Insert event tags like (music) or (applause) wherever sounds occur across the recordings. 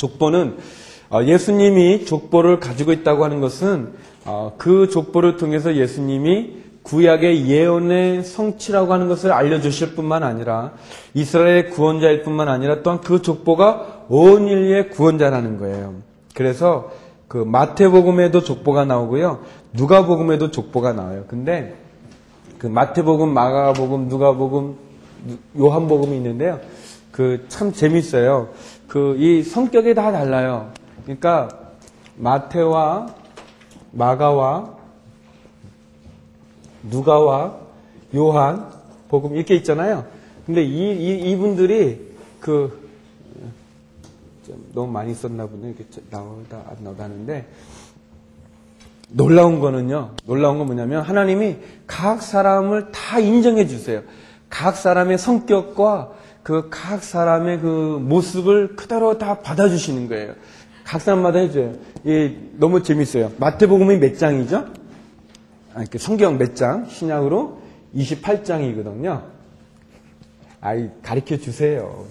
족보는 어, 예수님이 족보를 가지고 있다고 하는 것은 어, 그 족보를 통해서 예수님이 구약의 예언의 성취라고 하는 것을 알려주실 뿐만 아니라 이스라엘의 구원자일 뿐만 아니라 또한 그 족보가 온 인류의 구원자라는 거예요. 그래서 그 마태복음에도 족보가 나오고요. 누가복음에도 족보가 나와요. 근데 그 마태복음, 마가복음, 누가복음, 요한복음이 있는데요. 그 참 재밌어요. 그 이 성격이 다 달라요. 그러니까 마태와 마가와 누가와 요한 복음 이렇게 있잖아요. 근데 이, 이 이분들이 그 너무 많이 썼나 보네. 이렇게 나오다 안 나오다 하는데 놀라운 거는요. 놀라운 건 뭐냐면 하나님이 각 사람을 다 인정해 주세요. 각 사람의 성격과 그 각 사람의 그 모습을 그대로 다 받아주시는 거예요. 각 사람마다 해줘요. 이 너무 재밌어요. 마태복음이 몇 장이죠? 아, 그 성경 몇 장? 신약으로 28장이거든요. 아이, 가르쳐 주세요.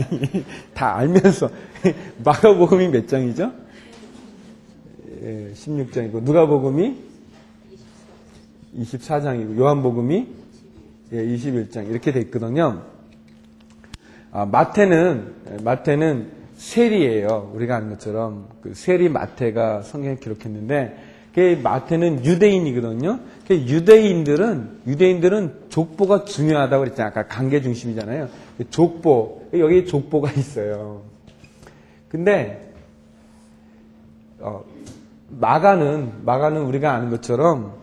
(laughs) 다 알면서. (laughs) 마가복음이 몇 장이죠? 예, 16장이고, 누가복음이 24장이고, 요한복음이 예, 21장. 이렇게 돼 있거든요. 아, 마태는, 마태는 세리예요. 우리가 아는 것처럼. 그 세리 마태가 성경에 기록했는데, 그 마태는 유대인이거든요. 그 유대인들은 유대인들은 족보가 중요하다고 그랬잖아요. 아까 관계 중심이잖아요. 그 족보 여기 족보가 있어요. 근데 어, 마가는 마가는 우리가 아는 것처럼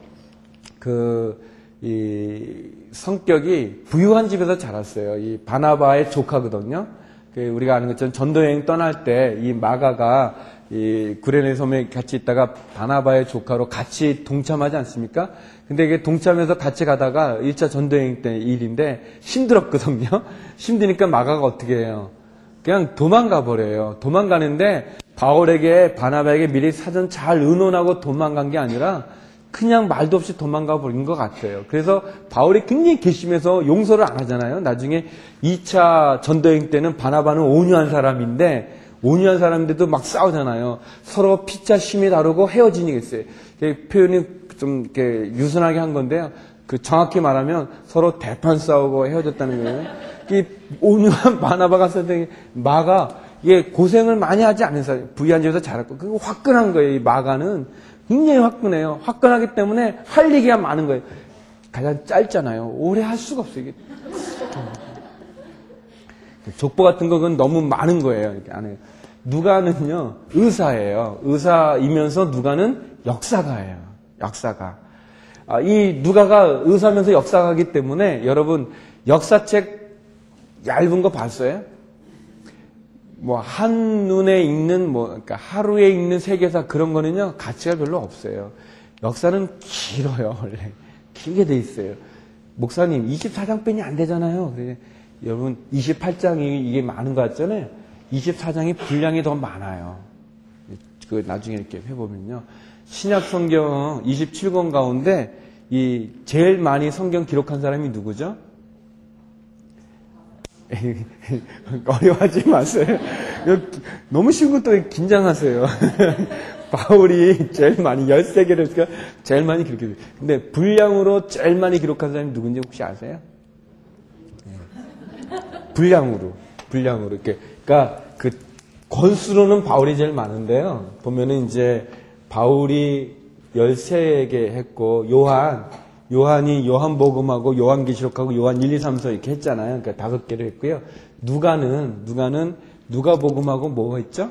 그 이 성격이 부유한 집에서 자랐어요. 이 바나바의 조카거든요. 그 우리가 아는 것처럼 전도여행 떠날 때 이 마가가 이 구레네 섬에 같이 있다가 바나바의 조카로 같이 동참하지 않습니까? 근데 이게 동참해서 같이 가다가 1차 전도여행 때 일인데 힘들었거든요. (laughs) 힘드니까 마가가 어떻게 해요? 그냥 도망가 버려요. 도망가는데 바울에게 바나바에게 미리 사전 잘 의논하고 도망간 게 아니라 그냥 말도 없이 도망가 버린 것 같아요. 그래서 바울이 굉장히 괘씸해서 용서를 안 하잖아요. 나중에 2차 전도여행 때는 바나바는 온유한 사람인데 온유한 사람들도 막 싸우잖아요. 서로 피자 심이 다르고 헤어지니겠어요. 표현이 좀 이렇게 유순하게 한 건데요. 그 정확히 말하면 서로 대판 싸우고 헤어졌다는 거예요. 이 온유한 바나바가 선생님 마가 이게 고생을 많이 하지 않은 사람, 부유한 집에서 자랐고 그거 화끈한 거예요. 이 마가는 굉장히 화끈해요. 화끈하기 때문에 할 얘기가 많은 거예요. 가장 짧잖아요. 오래 할 수가 없어요. 이게 족보 같은 거 그건 너무 많은 거예요. 이렇게 안에 누가는요 의사예요. 의사이면서 누가는 역사가예요. 역사가. 아, 이 누가가 의사면서 역사가기 때문에 여러분 역사책 얇은 거 봤어요? 뭐 한 눈에 읽는 뭐 그러니까 하루에 읽는 세계사 그런 거는요 가치가 별로 없어요. 역사는 길어요 원래 길게 돼 있어요. 목사님 24장 뺀이 안 되잖아요. 그래 여러분 28장이 이게 많은 것 같잖아요. 24장이 분량이 더 많아요. 그 나중에 이렇게 해보면요. 신약 성경 27권 가운데 이 제일 많이 성경 기록한 사람이 누구죠? (laughs) 어려워하지 마세요. 너무 쉬운 것도 긴장하세요. (laughs) 바울이 제일 많이 13개를 제일 많이 기록해요. 근데 분량으로 제일 많이 기록한 사람이 누군지 혹시 아세요? 분량으로, 분량으로. 이렇게. 그러니까 그 권수로는 바울이 제일 많은데요. 보면은 이제 바울이 13개 했고, 요한, 요한이 요한복음하고 요한계시록하고 요한 1, 2, 3, 4 이렇게 했잖아요. 그러니까 다섯 개를 했고요. 누가는, 누가는 누가복음하고 뭐가 있죠?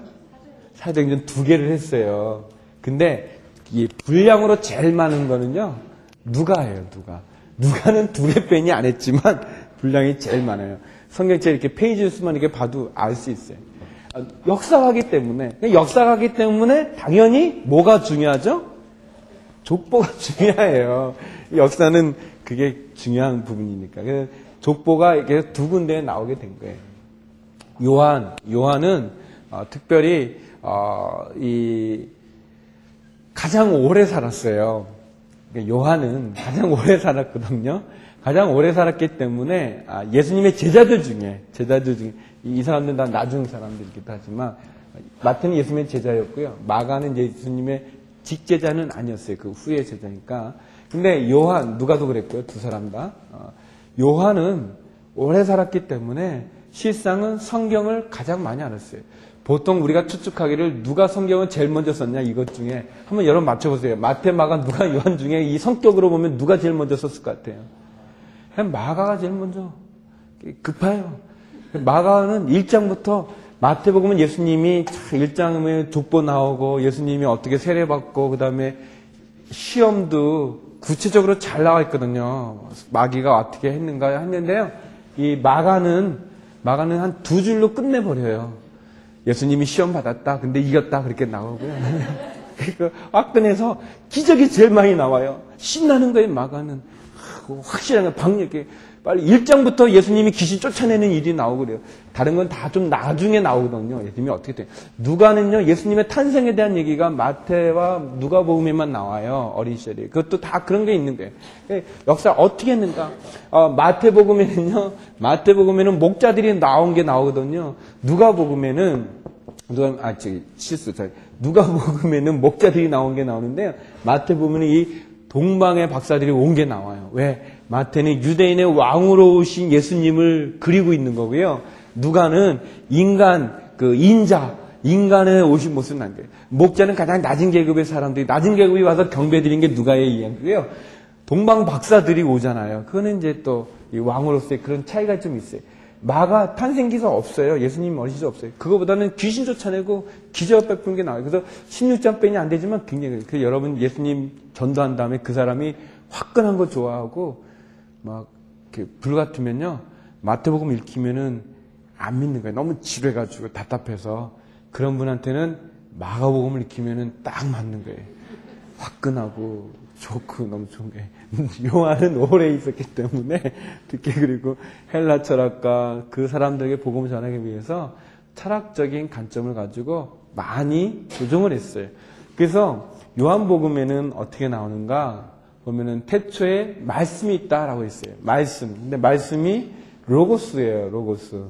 사도행전 두 개를 했어요. 근데 이 분량으로 제일 많은 거는요. 누가예요, 누가. 누가는 두개 뺀이 안 했지만 (laughs) 분량이 제일 많아요. 성경책 이렇게 페이지 수만 이렇게 봐도 알 수 있어요. 역사가기 때문에 역사가기 때문에 당연히 뭐가 중요하죠? 족보가 (laughs) 중요해요. 역사는 그게 중요한 부분이니까. 족보가 이렇게 두 군데에 나오게 된 거예요. 요한, 요한은 어, 특별히 어, 이 가장 오래 살았어요. 요한은 가장 (laughs) 오래 살았거든요. 가장 오래 살았기 때문에 아, 예수님의 제자들 중에 제자들 중에 이 사람들은 다 나중 사람들이기도 하지만 마태는 예수님의 제자였고요. 마가는 예수님의 직제자는 아니었어요. 그 후의 제자니까. 근데 요한, 누가도 그랬고요. 두 사람 다. 어, 요한은 오래 살았기 때문에 실상은 성경을 가장 많이 알았어요. 보통 우리가 추측하기를 누가 성경을 제일 먼저 썼냐 이것 중에 한번 여러분 맞춰보세요. 마태, 마가, 누가, (laughs) 요한 중에 이 성격으로 보면 누가 제일 먼저 썼을 것 같아요. 마가가 제일 먼저 급해요. 마가는 1장부터 마태복음은 예수님이 1장에 족보 나오고 예수님이 어떻게 세례받고 그 다음에 시험도 구체적으로 잘 나와 있거든요. 마귀가 어떻게 했는가 했는데요. 이 마가는 마가는 한 두 줄로 끝내버려요. 예수님이 시험 받았다. 근데 이겼다. 그렇게 나오고요. 그러니까 화끈해서 기적이 제일 많이 나와요. 신나는 거예요, 마가는. 확실한 거, 방역에. 빨리 1장부터 예수님이 귀신 쫓아내는 일이 나오고 그래요. 다른 건 다 좀 나중에 나오거든요. 예수님이 어떻게 돼요. 누가는요, 예수님의 탄생에 대한 얘기가 마태와 누가복음에만 나와요. 어린 시절에. 그것도 다 그런 게 있는 거예요. 예, 역사 어떻게 했는가. 어, 마태복음에는요, 마태복음에는 목자들이 나온 게 나오거든요. 누가복음에는 누가, 아, 저기, 실수, 저 누가복음에는 목자들이 나온 게 나오는데요. 마태복음은 이 동방의 박사들이 온 게 나와요. 왜? 마태는 유대인의 왕으로 오신 예수님을 그리고 있는 거고요. 누가는 인간, 그 인자, 인간의 오신 모습을 남겨요. 목자는 가장 낮은 계급의 사람들이, 낮은 계급이 와서 경배드린 게 누가의 이야기고요. 동방 박사들이 오잖아요. 그거는 이제 또 왕으로서의 그런 차이가 좀 있어요. 마가 탄생 기사 없어요. 예수님 어리시도 없어요. 그거보다는 귀신 쫓아내고 기적 베푼 게 나와요. 그래서 16장 빼니 안 되지만 굉장히 그 여러분 예수님 전도한 다음에 그 사람이 화끈한 거 좋아하고 막불 같으면요 마태복음 읽히면은 안 믿는 거예요. 너무 지루해가지고 답답해서 그런 분한테는 마가복음을 읽히면은 딱 맞는 거예요. 화끈하고 좋은 게 (laughs) 요한은 오래 있었기 때문에 특히 그리고 헬라 철학가 그 사람들에게 복음을 전하기 위해서 철학적인 관점을 가지고 많이 조정을 했어요. 그래서 요한복음에는 어떻게 나오는가 보면은 태초에 말씀이 있다라고 했어요. 말씀. 근데 말씀이 로고스예요. 로고스.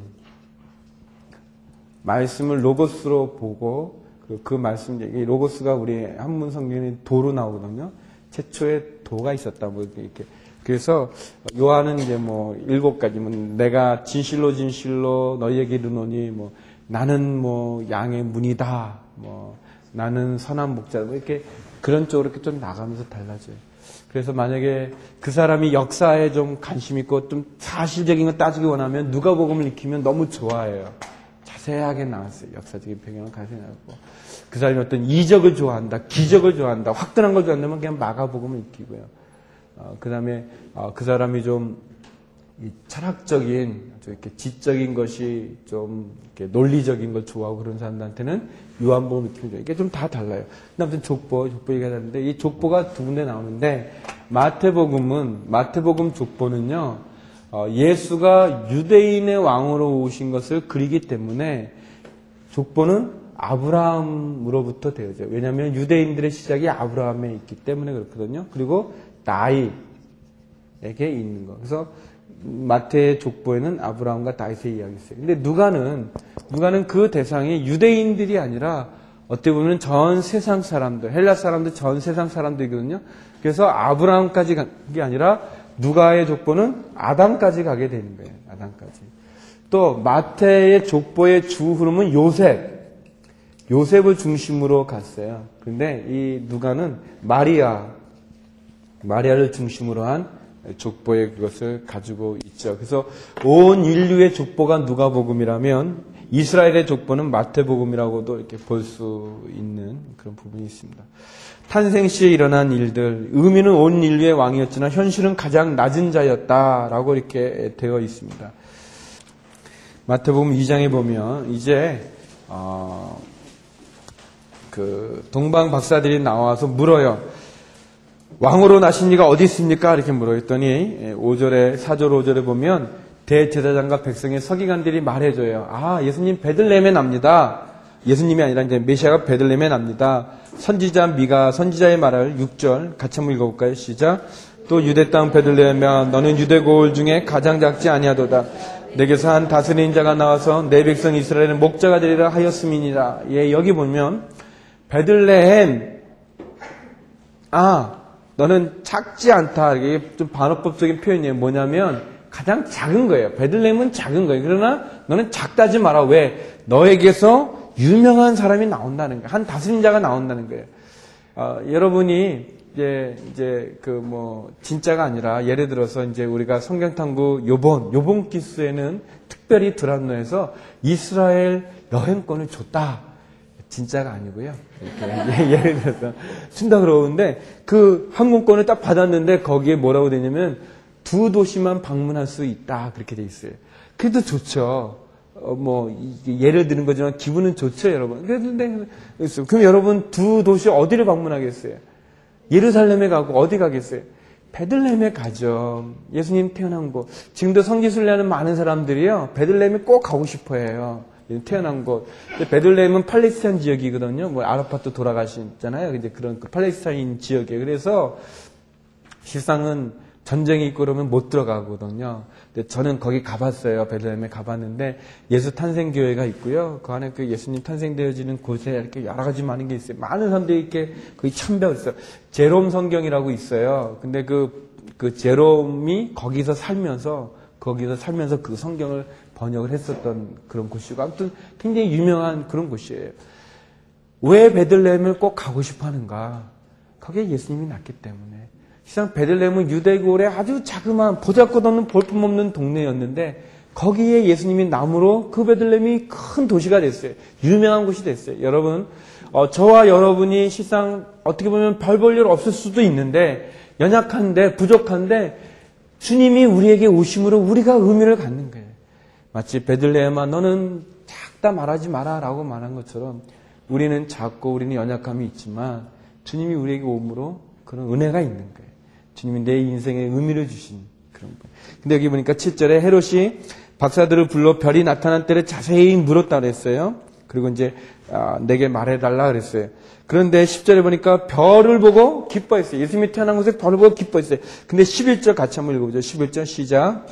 말씀을 로고스로 보고 그, 그 말씀 이 로고스가 우리 한문 성경에 도로 나오거든요. 최초에 도가 있었다 뭐 이렇게. 그래서 요한은 이제 뭐 일곱 가지 뭐 내가 진실로 진실로 너희에게 이르노니 뭐 나는 뭐 양의 문이다. 뭐 나는 선한 목자 뭐 이렇게 그런 쪽으로 이렇게 좀 나가면서 달라져요. 그래서 만약에 그 사람이 역사에 좀 관심 있고 좀 사실적인 거 따지기 원하면 누가복음을 익히면 너무 좋아해요. 자세하게 나왔어요. 역사적인 배경을 가지고 나왔고 그 사람이 어떤 이적을 좋아한다, 기적을 좋아한다, 화끈한 걸 좋아한다면 그냥 마가복음을 익히고요. 어, 그 다음에 어, 그 사람이 좀 철학적인, 좀 이렇게 지적인 것이 좀 이렇게 논리적인 걸 좋아하고 그런 사람들한테는 요한복음 익히면 좋아요. 이게 좀 다 달라요. 근데 아무튼 족보, 족보 얘기하는데 이 족보가 두 군데 나오는데 마태복음은 마태복음 족보는요. 어, 예수가 유대인의 왕으로 오신 것을 그리기 때문에 족보는 아브라함으로부터 되어져. 왜냐하면 유대인들의 시작이 아브라함에 있기 때문에 그렇거든요. 그리고 나이에게 있는 거. 그래서 마태의 족보에는 아브라함과 다윗의 이야기 있어요. 근데 누가는 누가는 그 대상이 유대인들이 아니라 어떻게 보면 전 세상 사람들, 헬라 사람들 전 세상 사람들이거든요. 그래서 아브라함까지 간 게 아니라 누가의 족보는 아담까지 가게 되는 거예요. 아담까지. 또 마태의 족보의 주 흐름은 요셉. 요셉을 중심으로 갔어요. 근데 이 누가는 마리아, 마리아를 중심으로 한 족보의 그것을 가지고 있죠. 그래서 온 인류의 족보가 누가복음이라면 이스라엘의 족보는 마태복음이라고도 이렇게 볼 수 있는 그런 부분이 있습니다. 탄생 시에 일어난 일들, 의미는 온 인류의 왕이었지만 현실은 가장 낮은 자였다라고 이렇게 되어 있습니다. 마태복음 2장에 보면 이제 어, 그 동방 박사들이 나와서 물어요. 왕으로 나신 이가 어디 있습니까? 이렇게 물어했더니 5절에 4절 5절에 보면 대제사장과 백성의 서기관들이 말해줘요. 아 예수님 베들레헴에 납니다. 예수님이 아니라 이제 메시아가 베들레헴에 납니다. 선지자 미가 선지자의 말을 6절 같이 한번 읽어볼까요? 시작. 또 유대 땅 베들레헴이야 너는 유대 고을 중에 가장 작지 아니하도다. 내게서 한 다스리는 자가 나와서 내 백성 이스라엘의 목자가 되리라 하였음이니라. 예, 여기 보면 베들레헴 아 너는 작지 않다. 이게 좀 반어법적인 표현이에요. 뭐냐면 가장 작은 거예요. 베들레헴은 작은 거예요. 그러나 너는 작다지 마라. 왜? 너에게서 유명한 사람이 나온다는 거예요. 한 다스린 자가 나온다는 거예요. 어, 여러분이 이제 이제 그 뭐 진짜가 아니라 예를 들어서 이제 우리가 성경탐구 요번 요번 기수에는 특별히 드란노에서 이스라엘 여행권을 줬다. 진짜가 아니고요. 이렇게 예를 들어서 준다 그러는데 그 항공권을 딱 받았는데 거기에 뭐라고 되냐면 두 도시만 방문할 수 있다 그렇게 돼 있어요. 그래도 좋죠. 어, 뭐 예를 드는 거지만 기분은 좋죠, 여러분. 그런데 그럼 여러분 두 도시 어디를 방문하겠어요? 예루살렘에 가고 어디 가겠어요? 베들레헴에 가죠. 예수님 태어난 곳. 지금도 성지순례하는 많은 사람들이요. 베들레헴에 꼭 가고 싶어해요. 태어난 곳. 베들레헴은 팔레스타인 지역이거든요. 뭐 아라파트 돌아가셨잖아요. 이제 그런 그 팔레스타인 지역에. 그래서 실상은 전쟁이 있고 그러면 못 들어가거든요. 근데 저는 거기 가봤어요. 베들레헴에 가봤는데 예수 탄생 교회가 있고요. 그 안에 그 예수님 탄생되어지는 곳에 이렇게 여러 가지 많은 게 있어요. 많은 사람들이 이렇게 거의 참배하고 있어요. 제롬 성경이라고 있어요. 근데 그, 그 제롬이 거기서 살면서 거기서 살면서 그 성경을 번역을 했었던 그런 곳이고 아무튼 굉장히 유명한 그런 곳이에요. 왜 베들레헴을 꼭 가고 싶어 하는가? 거기에 예수님이 났기 때문에. 시상 베들레헴은 유대골의 아주 자그마한 보잘것없는 볼품없는 동네였는데 거기에 예수님이 남으로 그 베들레헴이 큰 도시가 됐어요. 유명한 곳이 됐어요. 여러분, 어, 저와 여러분이 실상 어떻게 보면 별 볼 일 없을 수도 있는데 연약한데 부족한데 주님이 우리에게 오심으로 우리가 의미를 갖는 거예요. 마치 베들레헴아 너는 작다 말하지 마라라고 말한 것처럼 우리는 작고 우리는 연약함이 있지만 주님이 우리에게 오므로 그런 은혜가 있는 거예요. 주님이 내 인생에 의미를 주신 그런 거예요. 근데 여기 보니까 7절에 헤롯이 박사들을 불러 별이 나타난 때를 자세히 물었다 그랬어요. 그리고 이제 아, 내게 말해달라 그랬어요. 그런데 10절에 보니까 별을 보고 기뻐했어요. 예수님이 태어난 곳에 별을 보고 기뻐했어요. 근데 11절 같이 한번 읽어보죠. 11절 시작.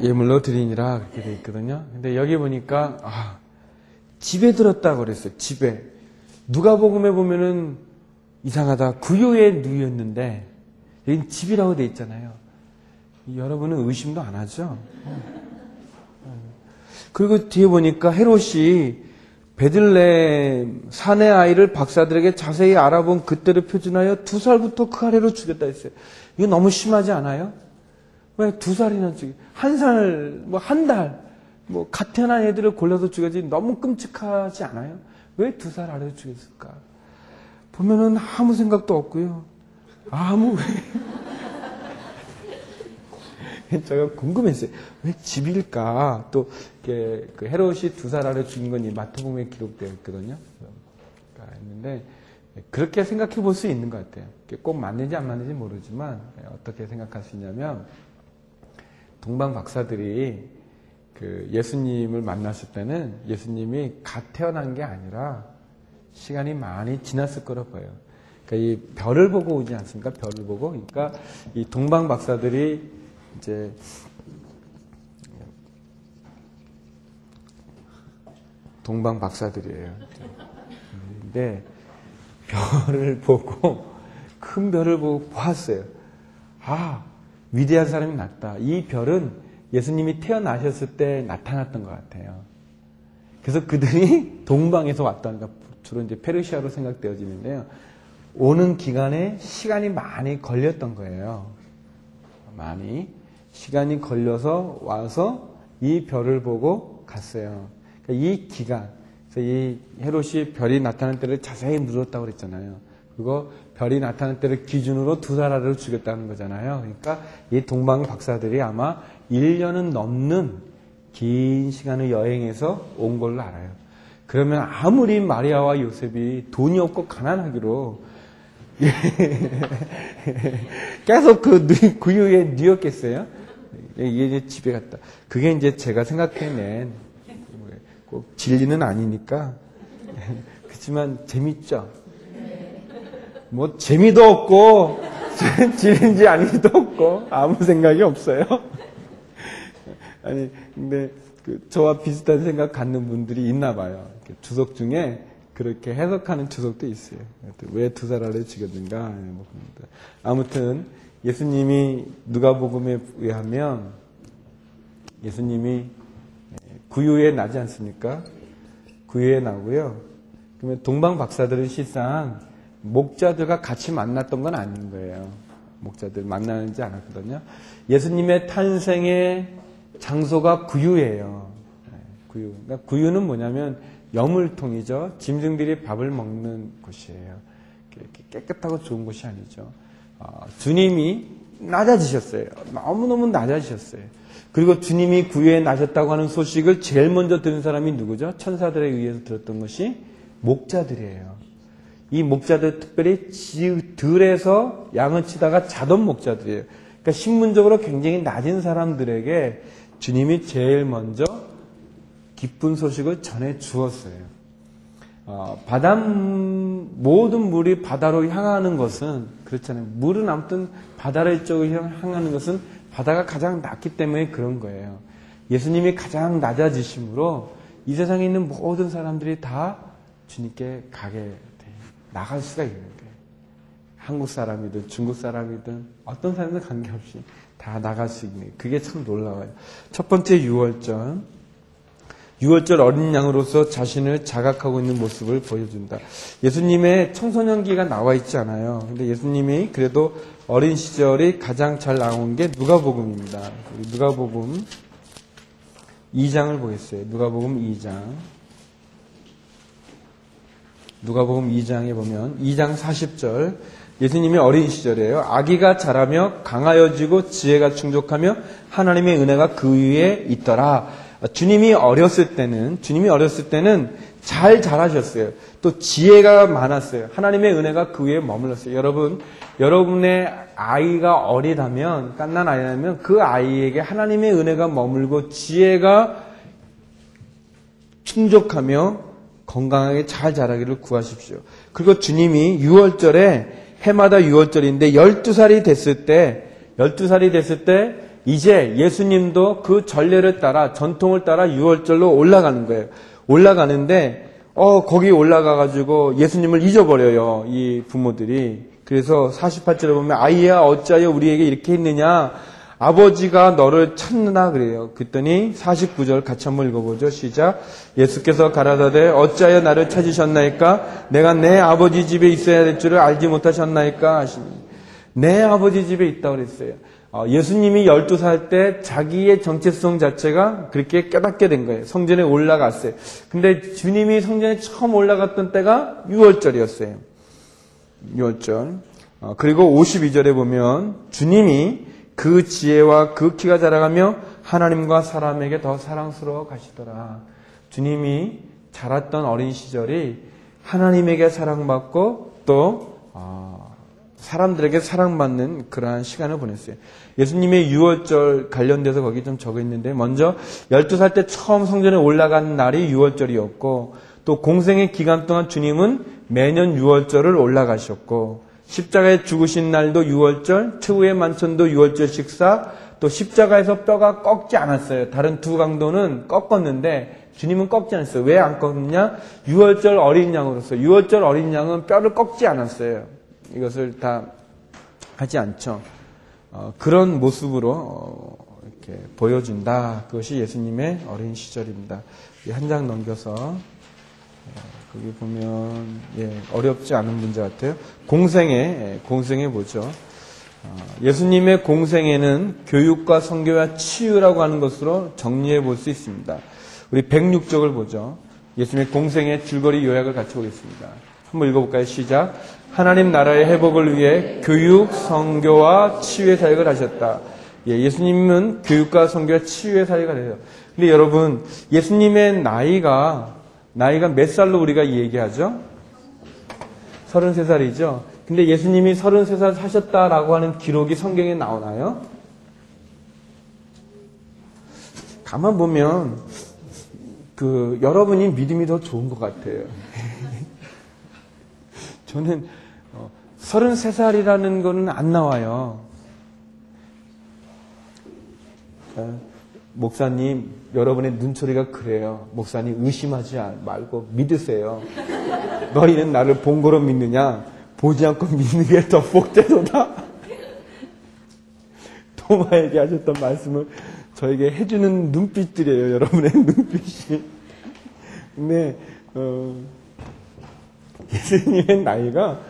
예물로 드리니라 그렇게 돼 있거든요. 근데 여기 보니까 아, 집에 들었다고 그랬어요. 집에 누가복음에 보면은 이상하다 구유에 누였는데 여기 집이라고 돼 있잖아요. 여러분은 의심도 안 하죠? 그리고 뒤에 보니까 헤롯이 베들레 사내 아이를 박사들에게 자세히 알아본 그때를 표준하여 두 살부터 그 아래로 죽였다 했어요. 이거 너무 심하지 않아요? 왜 두 살이나 죽이? 한 살, 뭐 한 달, 뭐갓 태어난 애들을 골라서 죽여지 너무 끔찍하지 않아요? 왜 두 살 아래로 죽였을까? 보면은 아무 생각도 없고요. 아무 (laughs) 제가 궁금했어요. 왜 집일까? 또, 그 헤롯이 두 살 아래 죽인 건이 마태복음에 기록되어 있거든요. 그러니까 했는데, 그렇게 생각해 볼 수 있는 것 같아요. 꼭 맞는지 안 맞는지 모르지만, 어떻게 생각할 수 있냐면, 동방 박사들이 그 예수님을 만났을 때는 예수님이 갓 태어난 게 아니라 시간이 많이 지났을 거라 보여요. 그러니까 이 별을 보고 오지 않습니까? 별을 보고. 그러니까 이 동방 박사들이 이제 동방 박사들이에요. 근데 별을 보고 큰 별을 보고 보았어요. 아 위대한 사람이 났다. 이 별은 예수님이 태어나셨을 때 나타났던 것 같아요. 그래서 그들이 (laughs) 동방에서 왔다는 가 주로 이제 페르시아로 생각되어지는데요. 오는 기간에 시간이 많이 걸렸던 거예요. 많이. 시간이 걸려서 와서 이 별을 보고 갔어요. 그러니까 이 기간, 그래서 이 헤롯이 별이 나타난 때를 자세히 물었다고 그랬잖아요. 그거 별이 나타난 때를 기준으로 두달 아래로 죽였다는 거잖아요. 그러니까 이 동방 박사들이 아마 1년은 넘는 긴 시간을 여행해서 온 걸로 알아요. 그러면 아무리 마리아와 요셉이 돈이 없고 가난하기로 (laughs) 계속 그 구유에 누였겠어요? 이게 이제 집에 갔다. 그게 이제 제가 생각해낸 꼭 진리는 아니니까. (laughs) 그렇지만 재밌죠? 뭐 재미도 없고 (laughs) 지는지 아닌지도 없고 아무 생각이 없어요. (laughs) 아니 근데 그 저와 비슷한 생각 갖는 분들이 있나 봐요. 주석 중에 그렇게 해석하는 주석도 있어요. 왜 두 사람을 죽였는가? 아무튼 예수님이 누가복음에 의하면 예수님이 구유에 나지 않습니까? 구유에 나고요. 그러면 동방 박사들은 실상 목자들과 같이 만났던 건 아닌 거예요. 목자들 만나는지 않았거든요. 예수님의 탄생의 장소가 구유예요. 네, 구유. 그러니까 구유는 뭐냐면 여물통이죠. 짐승들이 밥을 먹는 곳이에요. 이렇게 깨끗하고 좋은 곳이 아니죠. 어, 주님이 낮아지셨어요. 너무너무 낮아지셨어요. 그리고 주님이 구유에 나셨다고 하는 소식을 제일 먼저 들은 사람이 누구죠? 천사들에 의해서 들었던 것이 목자들이에요. 이 목자들 특별히 들에서 양을 치다가 자던 목자들이에요. 그러니까 신문적으로 굉장히 낮은 사람들에게 주님이 제일 먼저 기쁜 소식을 전해 주었어요. 어, 바다 모든 물이 바다로 향하는 것은 그렇잖아요. 물은 아무튼 바다를 쪽으로 향하는 것은 바다가 가장 낮기 때문에 그런 거예요. 예수님이 가장 낮아지심으로 이 세상에 있는 모든 사람들이 다 주님께 가게 돼 나갈 수가 있는 거예요. 한국 사람이든 중국 사람이든 어떤 사람들 관계없이 다 나갈 수 있는 그게 참 놀라워요. 첫 번째 6월절 6월절 어린 양으로서 자신을 자각하고 있는 모습을 보여준다. 예수님의 청소년기가 나와 있지 않아요. 근데 예수님이 그래도 어린 시절이 가장 잘 나온 게 누가복음입니다. 누가복음 2장을 보겠어요. 누가복음 2장. 누가복음 2장에 보면 2장 40절 예수님이 어린 시절이에요. 아기가 자라며 강하여지고 지혜가 충족하며 하나님의 은혜가 그 위에 있더라. 주님이 어렸을 때는 주님이 어렸을 때는 잘 자라셨어요. 또 지혜가 많았어요. 하나님의 은혜가 그 위에 머물렀어요. 여러분, 여러분의 아이가 어리다면 깐난 아이라면 그 아이에게 하나님의 은혜가 머물고 지혜가 충족하며 건강하게 잘 자라기를 구하십시오. 그리고 주님이 6월절에 해마다 6월절인데 12살이 됐을 때 12살이 됐을 때 이제 예수님도 그 전례를 따라 전통을 따라 6월절로 올라가는 거예요. 올라가는데 어 거기 올라가 가지고 예수님을 잊어버려요. 이 부모들이. 그래서 48절에 보면 아이야 어찌하여 우리에게 이렇게 했느냐 아버지가 너를 찾느나 그래요. 그랬더니 49절 같이 한번 읽어보죠. 시작. 예수께서 가라사대 어찌하여 나를 찾으셨나이까? 내가 내 아버지 집에 있어야 될 줄을 알지 못하셨나이까? 하시니 내 아버지 집에 있다고 그랬어요. 어, 예수님이 12살 때 자기의 정체성 자체가 그렇게 깨닫게 된 거예요. 성전에 올라갔어요. 근데 주님이 성전에 처음 올라갔던 때가 6월절이었어요. 6월절. 어, 그리고 52절에 보면 주님이 그 지혜와 그 키가 자라가며 하나님과 사람에게 더 사랑스러워 가시더라. 주님이 자랐던 어린 시절이 하나님에게 사랑받고 또 어, 사람들에게 사랑받는 그러한 시간을 보냈어요. 예수님의 6월절 관련돼서 거기 좀 적어 있는데 먼저 12살 때 처음 성전에 올라간 날이 6월절이었고 또 공생의 기간 동안 주님은 매년 6월절을 올라가셨고 십자가에 죽으신 날도 6월절, 최후의 만천도 6월절 식사, 또 십자가에서 뼈가 꺾지 않았어요. 다른 두 강도는 꺾었는데 주님은 꺾지 않았어요. 왜 안 꺾느냐? 6월절 어린 양으로서 6월절 어린 양은 뼈를 꺾지 않았어요. 이것을 다 하지 않죠. 어, 그런 모습으로 어, 이렇게 보여준다. 그것이 예수님의 어린 시절입니다. 한 장 넘겨서 어, 거기 보면 예, 어렵지 않은 문제 같아요. 공생애 예, 공생애 보죠. 어, 예수님의 공생애는 교육과 성교와 치유라고 하는 것으로 정리해 볼 수 있습니다. 우리 106쪽을 보죠. 예수님의 공생의 줄거리 요약을 같이 보겠습니다. 한번 읽어볼까요? 시작. 하나님 나라의 회복을 위해 교육, 성교와 치유의 사역을 하셨다. 예, 예수님은 교육과 성교와 치유의 사역을 해요. 근데 여러분, 예수님의 나이가 나이가 몇 살로 우리가 얘기하죠? 33살이죠. 근데 예수님이 33살 사셨다라고 하는 기록이 성경에 나오나요? 가만 보면 그 여러분이 믿음이 더 좋은 것 같아요. (laughs) 저는 33살이라는 거는 안 나와요. 어, 목사님, 여러분의 눈초리가 그래요. 목사님, 의심하지 말고 믿으세요. 너희는 나를 본 거로 믿느냐? 보지 않고 믿는 게 더 복되도다. (laughs) 도마에게 하셨던 말씀을 저에게 해주는 눈빛들이에요. 여러분의 눈빛이. 근데 어, 예수님의 나이가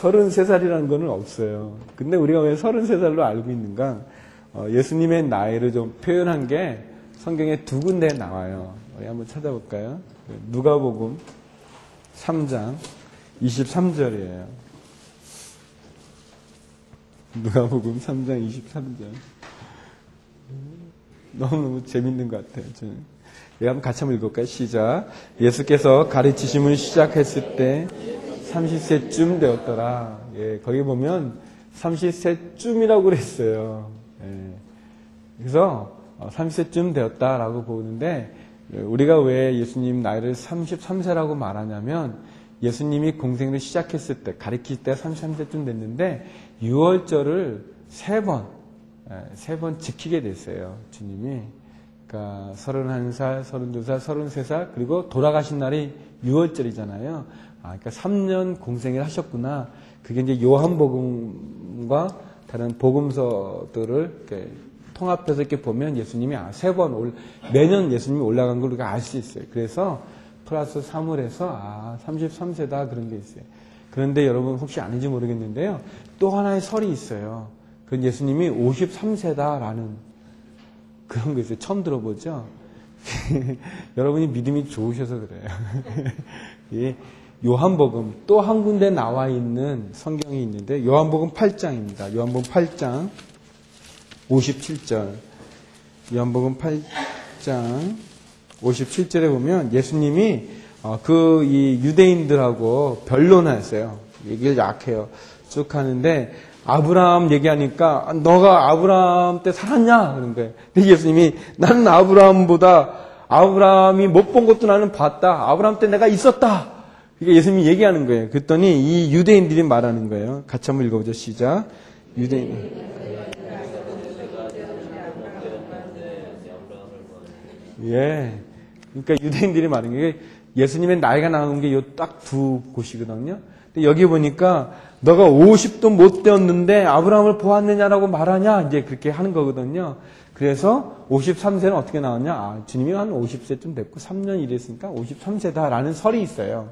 33살이라는 거는 없어요. 근데 우리가 왜 33살로 알고 있는가? 어, 예수님의 나이를 좀 표현한 게 성경에 두 군데 나와요. 우리 한번 찾아볼까요? 누가복음 3장 23절이에요. 누가복음 3장 23절. 너무너무 재밌는 것 같아요. 저는. 예, 한번 같이 한번 읽어볼까요? 시작. 예수께서 가르치심을 시작했을 때 30세쯤 되었더라. 예, 거기 보면 30세쯤이라고 그랬어요. 예. 그래서 30세쯤 되었다라고 보는데 우리가 왜 예수님 나이를 33세라고 말하냐면 예수님이 공생을 시작했을 때 가르칠 때 33세쯤 됐는데 6월절을 세 번, 세 번 지키게 됐어요. 주님이. 그러니까 31살, 32살, 33살 그리고 돌아가신 날이 6월절이잖아요. 아, 그러니까 3년 공생을 하셨구나. 그게 이제 요한복음과 다른 복음서들을 통합해서 이렇게 보면 예수님이 아, 세번 올, 매년 예수님이 올라간 걸 우리가 알 수 있어요. 그래서 플러스 3을 해서 아, 33세다 그런 게 있어요. 그런데 여러분 혹시 아는지 모르겠는데요. 또 하나의 설이 있어요. 그건 예수님이 53세다라는 그런 거 있어요. 처음 들어보죠? (laughs) 여러분이 믿음이 좋으셔서 그래요. (laughs) 예, 요한복음 또 한 군데 나와 있는 성경이 있는데 요한복음 8장입니다. 요한복음 8장 57절. 요한복음 8장 57절에 보면 예수님이 어, 그이 유대인들하고 변론했어요. 얘기를 약해요. 쭉 하는데 아브라함 얘기하니까 너가 아브라함 때 살았냐 그런 거예요. 근데 예수님이 나는 아브라함보다 아브라함이 못 본 것도 나는 봤다. 아브라함 때 내가 있었다. 이게 예수님이 얘기하는 거예요. 그랬더니 이 유대인들이 말하는 거예요. 같이 한번 읽어보죠. 시작. 유대인. 예. 그러니까 유대인들이 말하는 게 예수님의 나이가 나온 게 요 딱 두 곳이거든요. 근데 여기 보니까 너가 50도 못 되었는데 아브라함을 보았느냐라고 말하냐 이제 그렇게 하는 거거든요. 그래서 53세는 어떻게 나왔냐? 아, 주님이 한 50세쯤 됐고 3년 일했으니까 53세다라는 설이 있어요.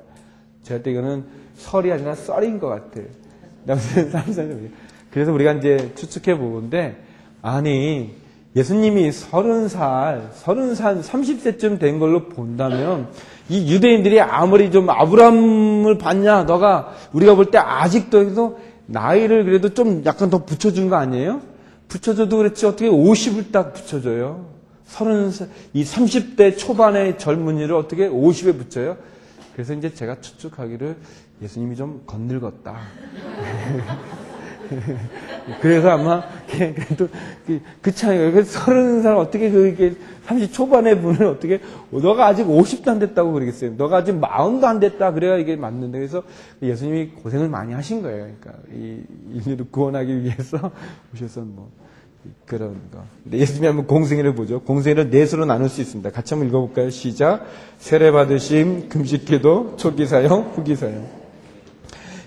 제가 때 이거는 설이 아니라 썰인 것 같아요. (laughs) 그래서 우리가 이제 추측해 보는데 아니 예수님이 30살, 30살, 30세쯤 된 걸로 본다면 이 유대인들이 아무리 좀 아브람을 봤냐, 너가 우리가 볼 때 아직도 나이를 그래도 좀 약간 더 붙여준 거 아니에요? 붙여줘도 그렇지 어떻게 50을 딱 붙여줘요? 30, 이 30대 초반의 젊은이를 어떻게 50에 붙여요? 그래서 이제 제가 추측하기를 예수님이 좀 건늙었다. (laughs) 그래서 아마 그래도 그 차이가 그 서른 살 어떻게 그게 30 초반의 분을 어떻게 너가 아직 50도 안 됐다고 그러겠어요. 너가 아직 마음도 안 됐다 그래야 이게 맞는데 그래서 예수님이 고생을 많이 하신 거예요. 그러니까 이 인류를 구원하기 위해서 (laughs) 오셔서 뭐 그런 거. 예수님이 한번 공생애를 보죠. 공생애를 넷으로 나눌 수 있습니다. 같이 한번 읽어볼까요? 시작. 세례 받으심, 금식기도, 초기 사용, 후기 사용.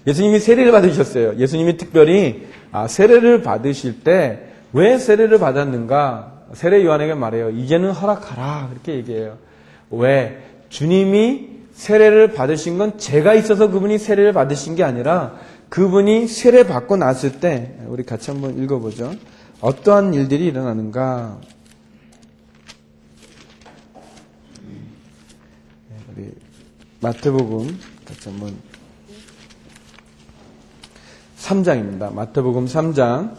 예수님이 세례를 받으셨어요. 예수님이 특별히 아, 세례를 받으실 때 왜 세례를 받았는가? 세례 요한에게 말해요. 이제는 허락하라. 그렇게 얘기해요. 왜? 주님이 세례를 받으신 건 제가 있어서 그분이 세례를 받으신 게 아니라 그분이 세례 받고 났을 때 우리 같이 한번 읽어보죠. 어떠한 일들이 일어나는가? 우리 마태복음 같이 한번 3장입니다. 마태복음 3장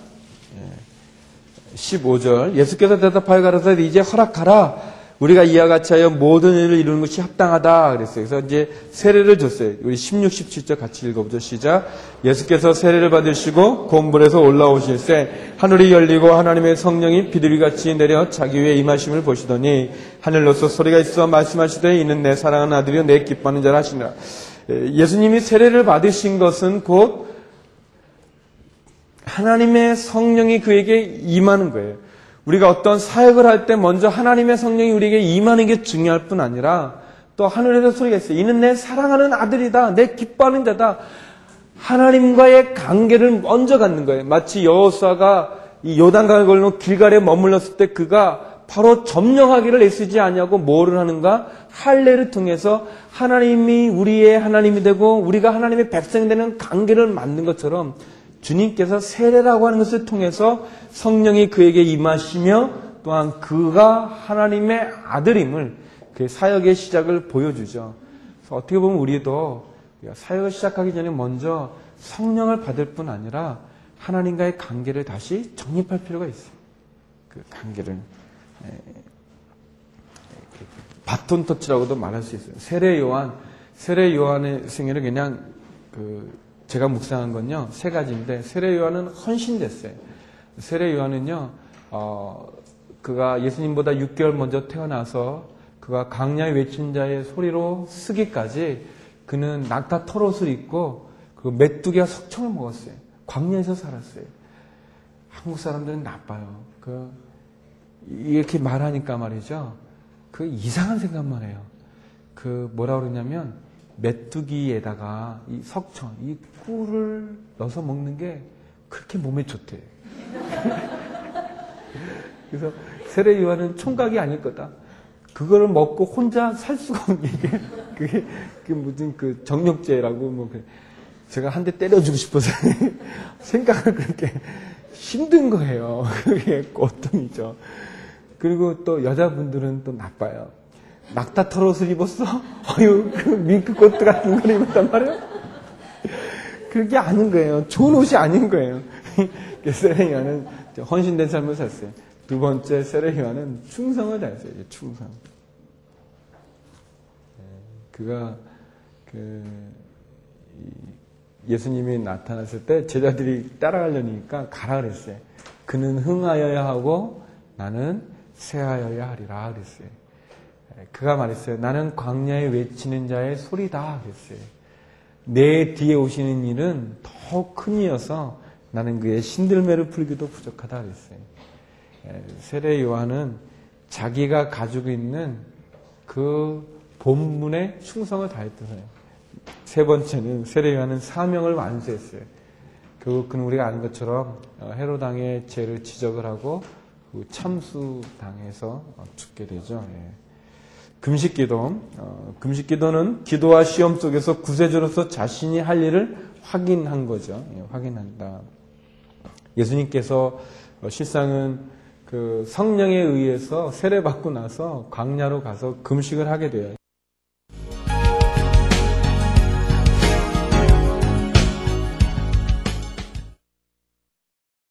15절 예수께서 대답하여 가라사대 이제 허락하라 우리가 이와 같이 하여 모든 일을 이루는 것이 합당하다 그랬어요. 그래서 이제 세례를 줬어요. 우리 16, 17절 같이 읽어보죠. 시작. 예수께서 세례를 받으시고 곰불에서 올라오실 때 하늘이 열리고 하나님의 성령이 비둘기같이 내려 자기 위에 임하심을 보시더니 하늘로서 소리가 있어 말씀하시되 이는 내 사랑하는 아들이요 내 기뻐하는 자라 하시니라. 예수님이 세례를 받으신 것은 곧 하나님의 성령이 그에게 임하는 거예요. 우리가 어떤 사역을 할 때 먼저 하나님의 성령이 우리에게 임하는 게 중요할 뿐 아니라 또 하늘에서 소리가 있어요. 이는 내 사랑하는 아들이다. 내 기뻐하는 자다. 하나님과의 관계를 먼저 갖는 거예요. 마치 여호수아가 이 요단강을 걸로 길갈에 머물렀을 때 그가 바로 점령하기를 애쓰지 아니하고 뭐를 하는가? 할례를 통해서 하나님이 우리의 하나님이 되고 우리가 하나님의 백성이 되는 관계를 만든 것처럼 주님께서 세례라고 하는 것을 통해서 성령이 그에게 임하시며 또한 그가 하나님의 아들임을 그 사역의 시작을 보여주죠. 어떻게 보면 우리도 사역을 시작하기 전에 먼저 성령을 받을 뿐 아니라 하나님과의 관계를 다시 정립할 필요가 있어요. 그 관계를 에, 바톤 터치라고도 말할 수 있어요. 세례 요한, 세례 요한의 생애를 그냥 그 제가 묵상한 건요 세 가지인데 세례 요한은 헌신됐어요. 세례 요한은요 어, 그가 예수님보다 6개월 먼저 태어나서 그가 강야에 외친 자의 소리로 쓰기까지 그는 낙타 털옷을 입고 그 메뚜기와 석청을 먹었어요. 광야에서 살았어요. 한국 사람들은 나빠요. 그 이렇게 말하니까 말이죠. 그 이상한 생각만 해요. 그 뭐라 그러냐면 메뚜기에다가 이 석청, 이 꿀을 넣어서 먹는 게 그렇게 몸에 좋대. (laughs) 그래서 세례 요한은 총각이 아닐 거다. 그거를 먹고 혼자 살 수가 없는 게 (laughs) 그게, 그게 무슨 그 정력제라고 뭐그 제가 한 대 때려주고 싶어서 (laughs) 생각을 그렇게 힘든 거예요. 그게 고통이죠. 그리고 또 여자분들은 또 나빠요. 낙타 털옷을 입었어? (laughs) 어유 그 밍크코트 같은 걸 입었단 말이에요? 그게 아닌 거예요. 좋은 옷이 아닌 거예요. (laughs) 세례요한은 헌신된 삶을 살았어요. 두 번째 세례요한은 충성을 다했어요. 충성. 그가 그 예수님이 나타났을 때 제자들이 따라가려니까 가라 그랬어요. 그는 흥하여야 하고 나는 쇠하여야 하리라 그랬어요. 그가 말했어요. 나는 광야에 외치는 자의 소리다 그랬어요. 내 뒤에 오시는 일은 더 큰 이어서 나는 그의 신들매를 풀기도 부족하다 그랬어요. 세례 요한은 자기가 가지고 있는 그 본문에 충성을 다했더래요. 세 번째는 세례 요한은 사명을 완수했어요. 그 그는 우리가 아는 것처럼 헤로당의 죄를 지적을 하고 그 참수당해서 죽게 되죠. 예. 금식 기도, 어, 금식 기도는 기도와 시험 속에서 구세주로서 자신이 할 일을 확인한 거죠. 예, 확인한다. 예수님께서 어, 실상은 그 성령에 의해서 세례받고 나서 광야로 가서 금식을 하게 돼요.